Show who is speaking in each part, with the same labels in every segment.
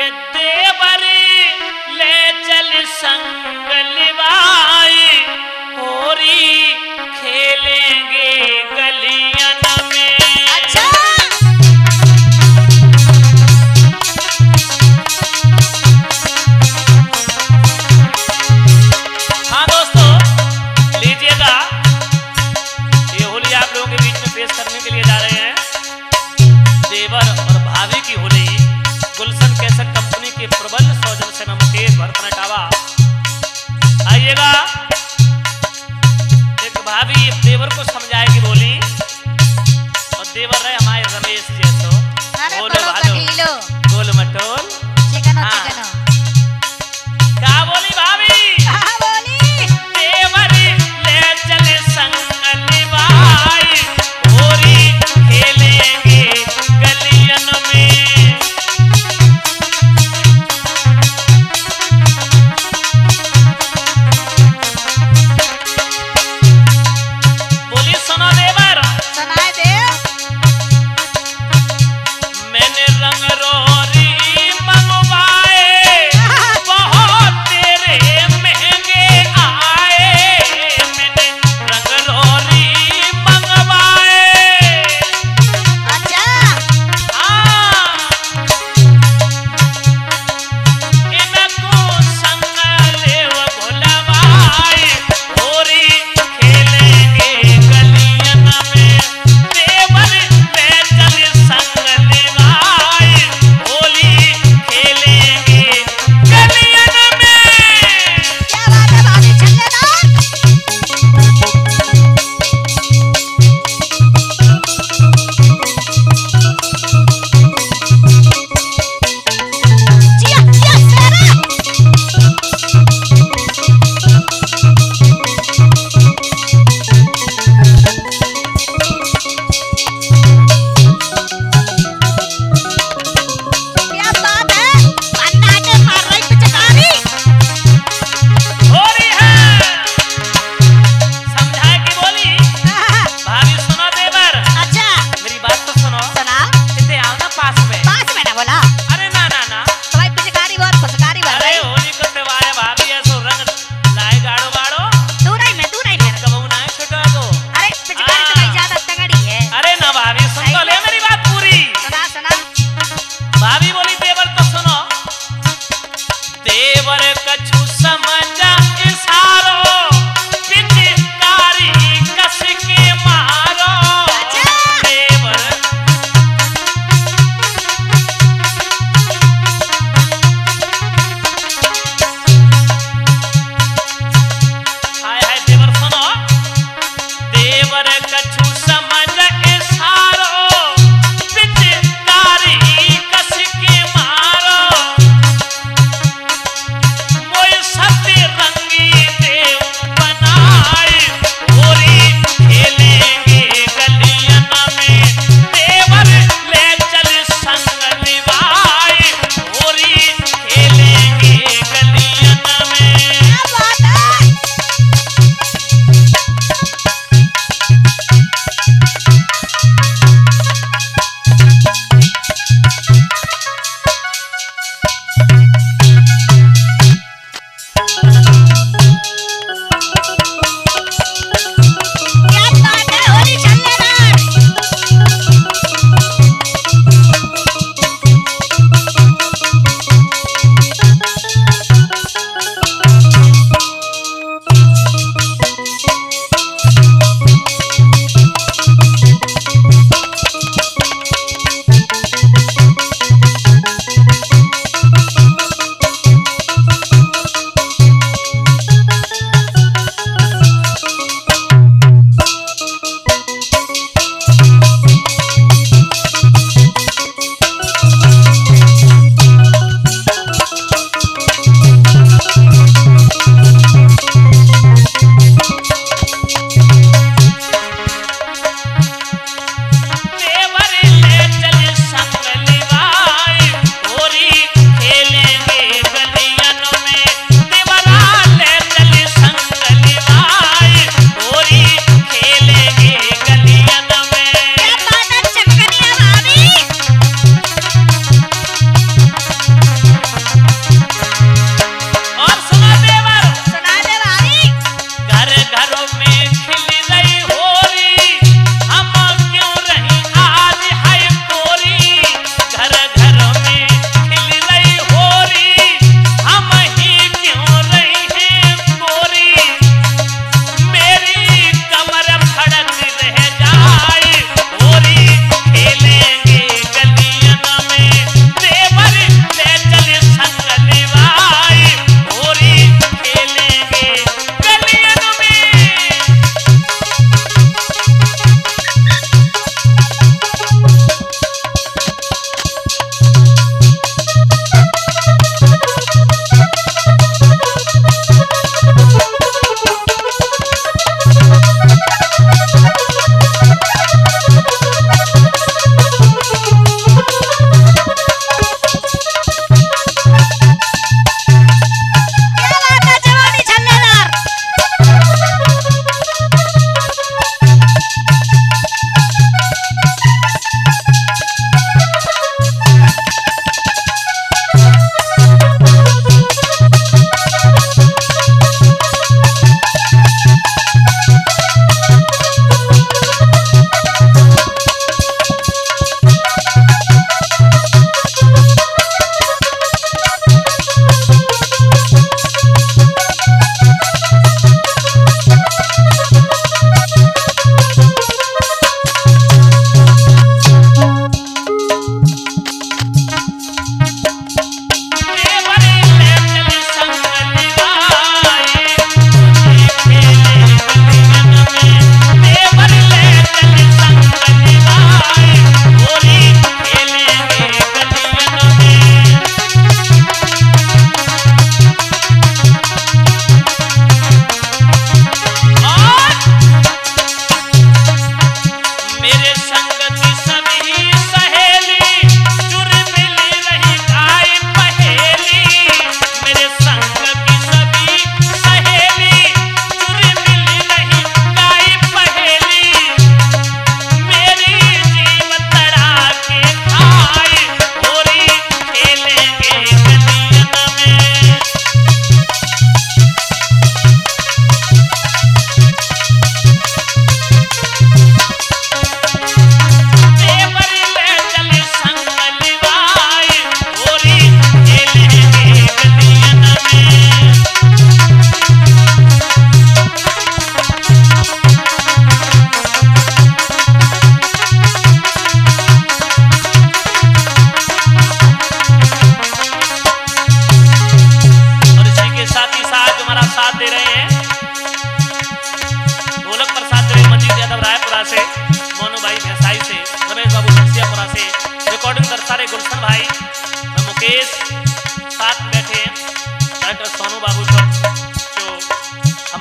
Speaker 1: देवरी ले चल संग लिवाई होरी खेलेंगे देवर को समझाएगी बोली। और देवर रहे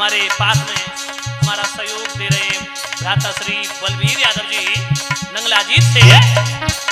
Speaker 1: हमारे पास में हमारा सहयोग दे रहे भ्राता श्री बलबीर यादव जी नंगलाजीत से।